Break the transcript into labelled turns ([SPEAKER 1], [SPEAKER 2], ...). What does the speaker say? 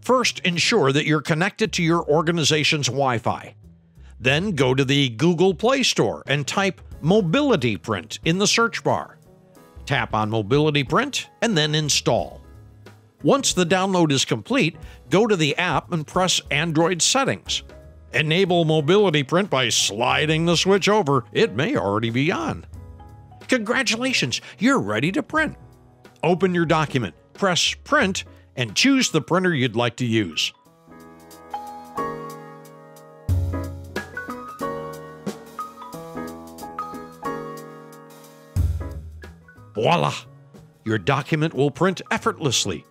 [SPEAKER 1] First, ensure that you're connected to your organization's Wi Fi. Then go to the Google Play Store and type Mobility Print in the search bar. Tap on Mobility Print and then install. Once the download is complete, go to the app and press Android Settings. Enable Mobility Print by sliding the switch over. It may already be on. Congratulations, you're ready to print. Open your document, press Print, and choose the printer you'd like to use. Voila! Your document will print effortlessly